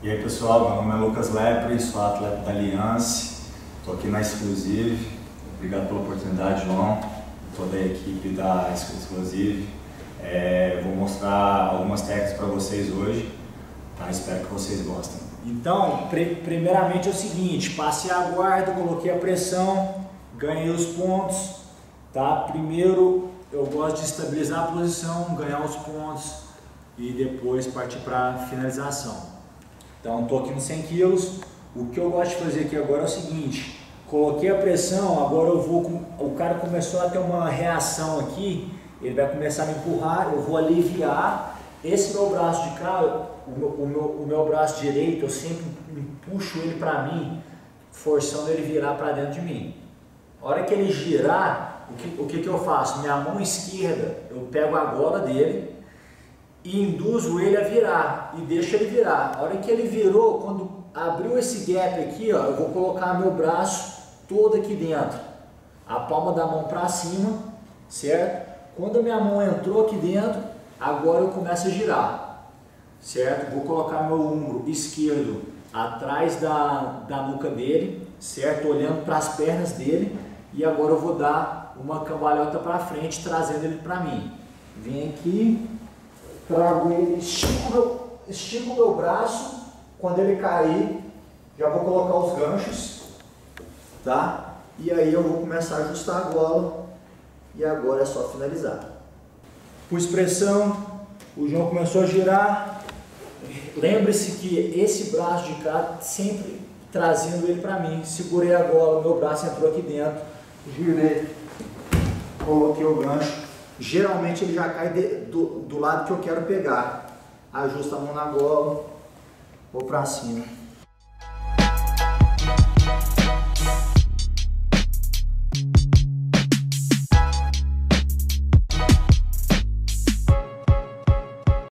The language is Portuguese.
E aí pessoal, meu nome é Lucas Lepre, sou atleta da Aliança, estou aqui na Exclusive. Obrigado pela oportunidade, João, toda a equipe da Exclusive. É, vou mostrar algumas técnicas para vocês hoje, tá? espero que vocês gostem. Então, primeiramente é o seguinte, passei a guarda, coloquei a pressão, ganhei os pontos, tá? Primeiro eu gosto de estabilizar a posição, ganhar os pontos e depois partir para finalização. Então estou aqui nos 100 quilos. O que eu gosto de fazer aqui agora é o seguinte: coloquei a pressão, agora eu vou. O cara começou a ter uma reação aqui, ele vai começar a me empurrar, eu vou aliviar. Esse meu braço de cá, o meu, o meu, o meu braço direito, eu sempre puxo ele para mim, forçando ele virar para dentro de mim. A hora que ele girar, o que, o que, que eu faço? Minha mão esquerda, eu pego a gola dele, e induzo ele a virar e deixo ele virar. A hora que ele virou, quando abriu esse gap aqui, ó, eu vou colocar meu braço todo aqui dentro, a palma da mão para cima, certo? Quando a minha mão entrou aqui dentro, agora eu começo a girar, certo? Vou colocar meu ombro esquerdo atrás da, da nuca dele, certo? Olhando para as pernas dele e agora eu vou dar uma cambalhota para frente, trazendo ele para mim. Vem aqui, trago ele, estico meu, estico meu braço, quando ele cair, já vou colocar os ganchos, tá? E aí eu vou começar a ajustar a gola e agora é só finalizar. Pus pressão, o João começou a girar. Lembre-se que esse braço de cá sempre trazendo ele para mim. Segurei a gola, meu braço entrou aqui dentro, girei, coloquei o gancho geralmente ele já cai de, do, do lado que eu quero pegar. Ajusta a mão na gola, vou para cima.